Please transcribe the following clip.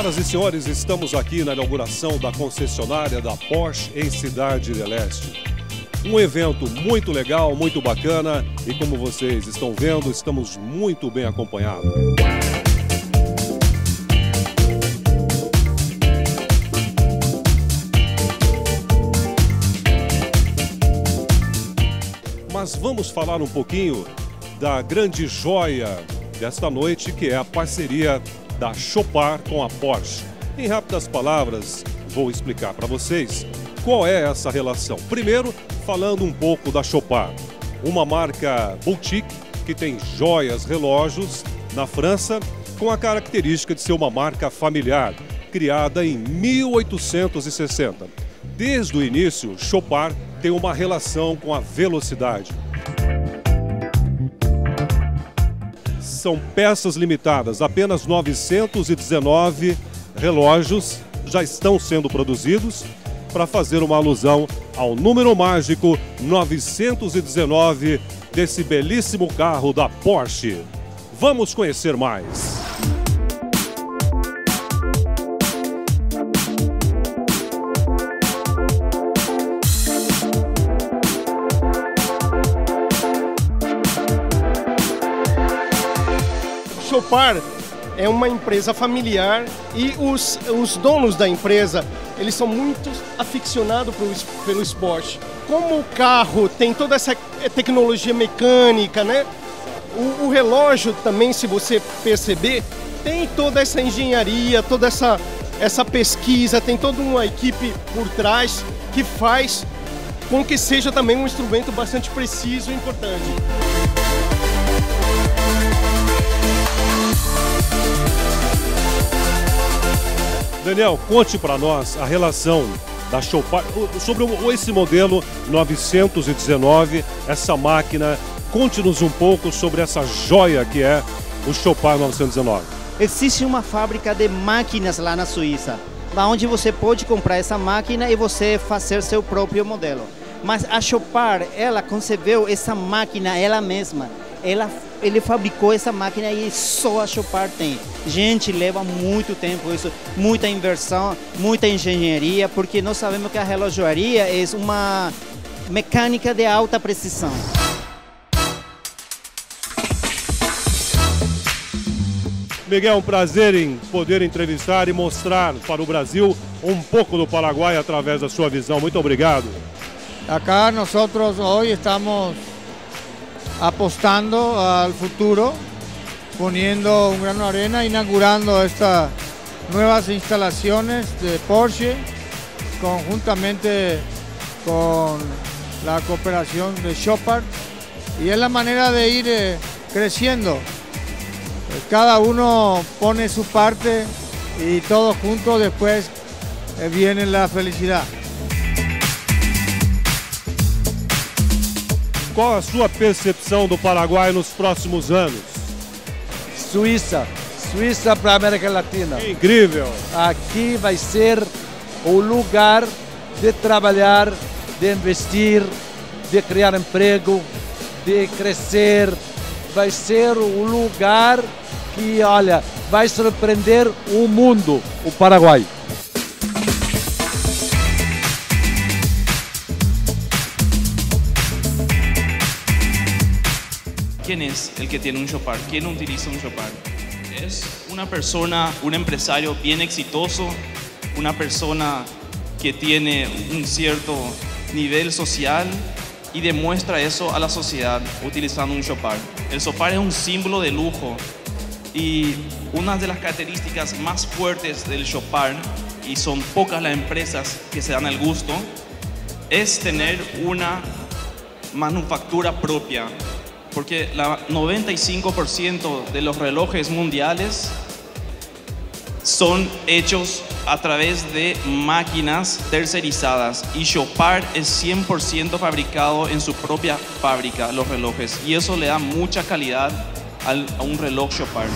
Senhoras e senhores, estamos aqui na inauguração da concessionária da Porsche em Cidade de Leste. Um evento muito legal, muito bacana e como vocês estão vendo, estamos muito bem acompanhados. Mas vamos falar um pouquinho da grande joia desta noite, que é a parceria da Chopar com a Porsche. Em rápidas palavras, vou explicar para vocês qual é essa relação. Primeiro, falando um pouco da Chopard, uma marca boutique que tem joias, relógios na França, com a característica de ser uma marca familiar, criada em 1860. Desde o início, Chopard tem uma relação com a velocidade. São peças limitadas, apenas 919 relógios já estão sendo produzidos para fazer uma alusão ao número mágico 919 desse belíssimo carro da Porsche. Vamos conhecer mais. Chopard é uma empresa familiar e os, os donos da empresa eles são muito aficionados pelo, pelo esporte. Como o carro tem toda essa tecnologia mecânica, né? O, o relógio também, se você perceber, tem toda essa engenharia, toda essa, essa pesquisa, tem toda uma equipe por trás que faz com que seja também um instrumento bastante preciso e importante. Daniel, conte para nós a relação da Chopard sobre esse modelo 919, essa máquina. Conte-nos um pouco sobre essa joia que é o Chopard 919. Existe uma fábrica de máquinas lá na Suíça, onde você pode comprar essa máquina e você fazer seu próprio modelo. Mas a Chopard, ela concebeu essa máquina ela mesma. Ela ele fabricou essa máquina e só a Chopard tem. Gente, leva muito tempo isso, muita inversão, muita engenharia, porque nós sabemos que a relojoaria é uma mecânica de alta precisão. Miguel, um prazer em poder entrevistar e mostrar para o Brasil um pouco do Paraguai através da sua visão. Muito obrigado. Acá nós hoje estamos apostando al futuro, poniendo un grano de arena, inaugurando estas nuevas instalaciones de Porsche, conjuntamente con la cooperación de Chopard, y es la manera de ir eh, creciendo. Cada uno pone su parte y todos juntos después eh, viene la felicidad. Qual a sua percepção do Paraguai nos próximos anos? Suíça. Suíça para a América Latina. É incrível. Aqui vai ser o lugar de trabalhar, de investir, de criar emprego, de crescer. Vai ser o lugar que, olha, vai surpreender o mundo, o Paraguai. ¿Quién es el que tiene un Chopard? ¿Quién utiliza un Chopard? Es una persona, un empresario bien exitoso, una persona que tiene un cierto nivel social y demuestra eso a la sociedad utilizando un Chopard. El Chopard es un símbolo de lujo y una de las características más fuertes del Chopard, y son pocas las empresas que se dan el gusto, es tener una manufactura propia, porque el 95% de los relojes mundiales son hechos a través de máquinas tercerizadas y Chopard es 100% fabricado en su propia fábrica, los relojes, y eso le da mucha calidad a un reloj Chopard.